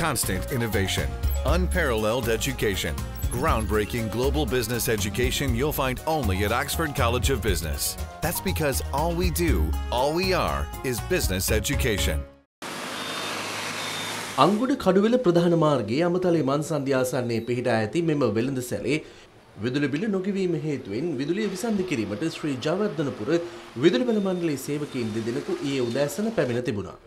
constant innovation, unparalleled education, groundbreaking global business education you'll find only at Oxford College of Business. That's because all we do, all we are, is business education. අංගුඩ Kaduwela ප්‍රධාන මාර්ගයේ අමතලේ මන්සන්ධ්‍යාසන්නේ පිහිටා ඇති මෙම වෙළඳ සැලේ විදුලි බිල නොගිවීම හේතුවෙන් විදුලිය විසන්ධි කිරීමට ශ්‍රී ජවර්ධනපුර විදුලි බල මණ්ඩලයේ සේවකයින් දෙදෙනෙකු ඊයේ උදෑසන පැමිණ තිබුණා.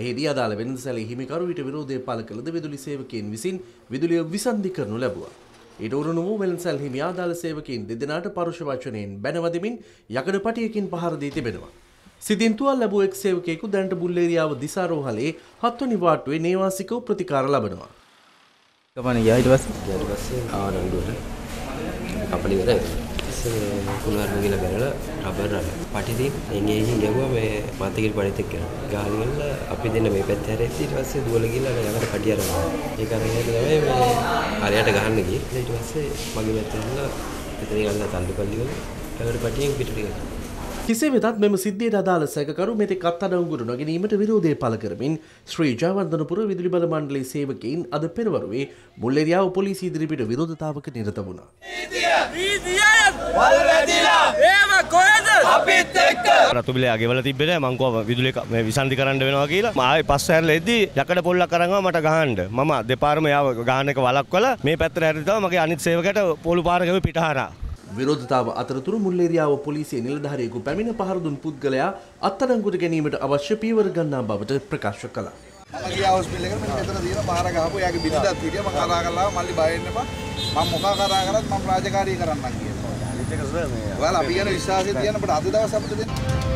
එහිදී අදාළ වෙළඳ සැලේ හිමිකරු ඊට විරෝධය පළ කළද විදුලි සේවකයින් විසින් විදුලිය විසන්ධි කරනු ලැබුවා. ඊට උරුණු වූ වෙළඳසැල් හිමි ආදාළ සේවකයින් දෙදෙනාට පරුෂ වචනයෙන් බැනවදිමින් යකඩ පටියකින් පහර දී තිබෙනවා. සිතින් තුවල් ලැබූ එක් සේවකයෙකු දැනට බුල්ලේරියාව දිසාරෝහලේ හත්වනි වාට්ටුවේ නේවාසිකව ප්‍රතිකාර ලබනවා. කපන ගියා ඊට පස්සේ ඊට පස්සේ ආව නඩුවට කපලි ඉවරයි කුණාරම ගිහලා බැලලා රබර් අර පටිදී එන්නේ එහි යවුවා මේ මාතකිර පඩිත් එක්ක. ගහලා ගිහලා අපි දෙන්න මේ පැත්තේ හැරෙද්දි ඊට පස්සේ දුවල ගිහලා යකට පටිය අරනවා ඒක අරගෙන තමයි මේ හරියට ගහන්න ගියේ. ඊට පස්සේ මගේ පැත්තේ ඉඳලා එතනින් අල්ලලා තල්ලු කල්ලි වල. යකට පටියෙන් පිටට ගියා. කෙසේ වෙතත් මෙම සිද්ධියට අදාළ සැකකරු මෙතෙක් අත්අඩංගුවට නොගැනීමට විරෝධය පළ කරමින් ශ්‍රී ජයවර්ධනපුර විදුලි බල මණ්ඩලයේ සේවකයින් අද පෙරවරුවේ මුල්ලෙරියාව පොලිසිය ඉදිරිපිට විරෝධතාවක නිරත වුණා. රතුබිලේ අගෙවල තිබෙන මංකව විදුලි විසන්ධි කරන්න වෙනවා කියලා. මායි පස්ස හැරලා එද්දී යකඩ පොල්ලක් අරන්වා මට ගහන්න. මම දෙපාරම යාව ගාන එක වලක්වලා මේ පැත්තට හැරිලා මගේ අනිත් සේවකයට පොළු පාරකව පිටහරා. විරෝධතාව අතරතුර මුල්ලේරියාව පොලිසිය නිලධාරියෙකු පැමිණ පහරදුන් පුද්ගලයා අත්අඩංගුවට ගැනීමට අවශ්‍ය පියවර ගන්නා බවට ප්‍රකාශ කළා. මම ගියා හොස්පිටල් එකට මෙන්න මෙතන තියෙන පාර ගහපු එයාගේ බිරිඳත් හිටියා මම කතා කරලා මල්ලි බය වෙන්න එපා මම මොකක් කතා කරත් මම රාජකාරී කරන්නම් කියලා. ඔයාලා අපි ගැන විශ්වාසය තියන්න අපිට අද දවස් අපිට දෙන්න